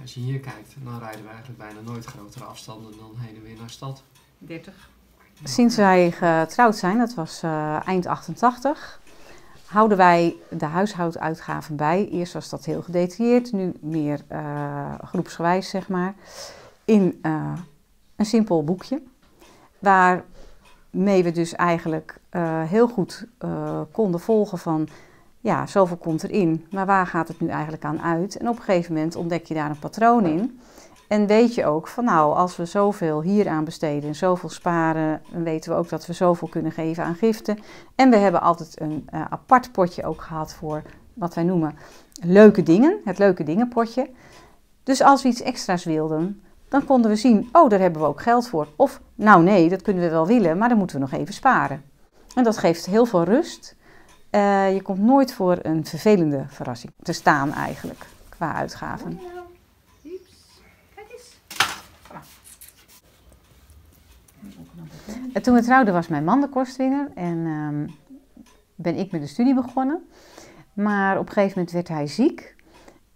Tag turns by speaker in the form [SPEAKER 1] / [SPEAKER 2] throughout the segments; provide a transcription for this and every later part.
[SPEAKER 1] Als je hier kijkt, dan rijden we eigenlijk bijna nooit grotere afstanden dan heen en weer naar stad.
[SPEAKER 2] 30.
[SPEAKER 3] Sinds wij getrouwd zijn, dat was eh, eind 88, houden wij de huishouduitgaven bij. Eerst was dat heel gedetailleerd, nu meer eh, groepsgewijs, zeg maar. In eh, een simpel boekje. Waarmee we dus eigenlijk eh, heel goed eh, konden volgen van... Ja, zoveel komt erin, maar waar gaat het nu eigenlijk aan uit? En op een gegeven moment ontdek je daar een patroon in. En weet je ook van nou, als we zoveel hier aan besteden en zoveel sparen, dan weten we ook dat we zoveel kunnen geven aan giften. En we hebben altijd een eh, apart potje ook gehad voor wat wij noemen leuke dingen, het leuke dingen potje. Dus als we iets extra's wilden, dan konden we zien, oh, daar hebben we ook geld voor. Of, nou nee, dat kunnen we wel willen, maar dan moeten we nog even sparen. En dat geeft heel veel rust. Eh, je komt nooit voor een vervelende verrassing te staan eigenlijk, qua uitgaven.
[SPEAKER 2] Kijk eens.
[SPEAKER 3] En toen we trouwden was mijn man de kostwinner en ehm, ben ik met de studie begonnen. Maar op een gegeven moment werd hij ziek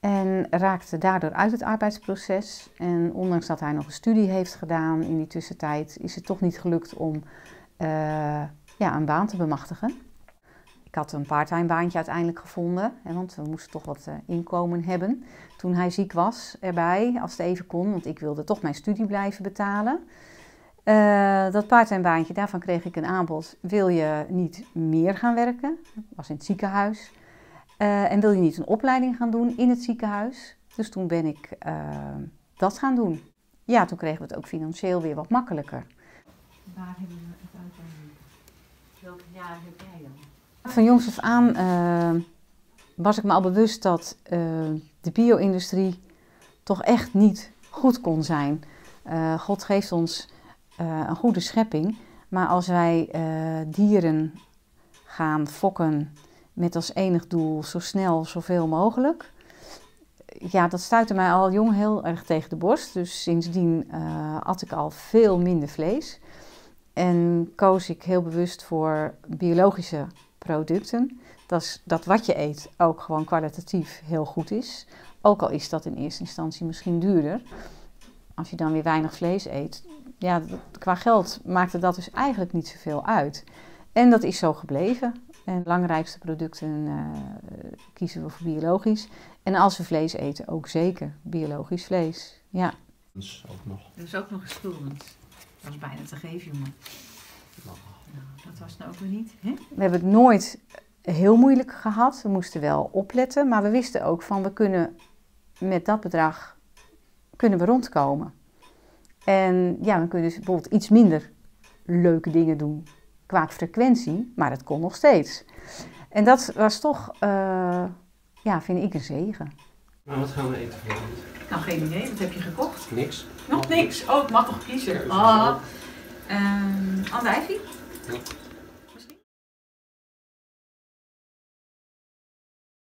[SPEAKER 3] en raakte daardoor uit het arbeidsproces. En ondanks dat hij nog een studie heeft gedaan in die tussentijd, is het toch niet gelukt om eh, ja, een baan te bemachtigen. Ik had een parttime baantje uiteindelijk gevonden, hè, want we moesten toch wat eh, inkomen hebben. Toen hij ziek was erbij, als het even kon, want ik wilde toch mijn studie blijven betalen. Eh, dat parttime baantje, daarvan kreeg ik een aanbod. Wil je niet meer gaan werken? Was in het ziekenhuis. Eh, en wil je niet een opleiding gaan doen in het ziekenhuis? Dus toen ben ik dat gaan doen. Ja, toen kregen we het ook financieel weer wat makkelijker.
[SPEAKER 2] Waar hebben we het uiteindelijk? Welk jaar heb jij dan?
[SPEAKER 3] Van jongs af aan eh, was ik me al bewust dat eh, de bio-industrie toch echt niet goed kon zijn. Eh, God geeft ons een goede schepping, maar als wij dieren gaan fokken met als enig doel zo snel, zoveel mogelijk. Ja, dat stuitte mij al jong heel erg tegen de borst. Dus sindsdien at ik al veel minder vlees. En koos ik heel bewust voor biologische producten. Dat, is, dat wat je eet ook gewoon kwalitatief heel goed is. Ook al is dat in eerste instantie misschien duurder. Als je dan weer weinig vlees eet. Ja, dat- qua geld maakte dat dus eigenlijk niet zoveel uit. En dat is zo gebleven. En de belangrijkste producten eh, kiezen we voor biologisch. En als we vlees eten, ook zeker biologisch vlees. Ja.
[SPEAKER 1] Dus ook nog.
[SPEAKER 2] Er is ook nog eens. Dat was bijna te geven, jongen. Nou, dat was nou ook weer niet. Hè?
[SPEAKER 3] We hebben het nooit heel moeilijk gehad. We moesten wel opletten, maar we wisten ook van we kunnen met dat bedrag kunnen we rondkomen. En ja, dan kun je dus bijvoorbeeld iets minder leuke dingen doen qua frequentie, maar dat kon nog steeds. En dat was toch, eh, ja, vind ik een zegen.
[SPEAKER 1] Maar wat gaan we eten vanavond?
[SPEAKER 2] Nou, geen idee. Wat heb je gekocht?
[SPEAKER 1] Niks.
[SPEAKER 2] Nog niks. Oh, ik mag toch kiezen. Ah.
[SPEAKER 1] Thank.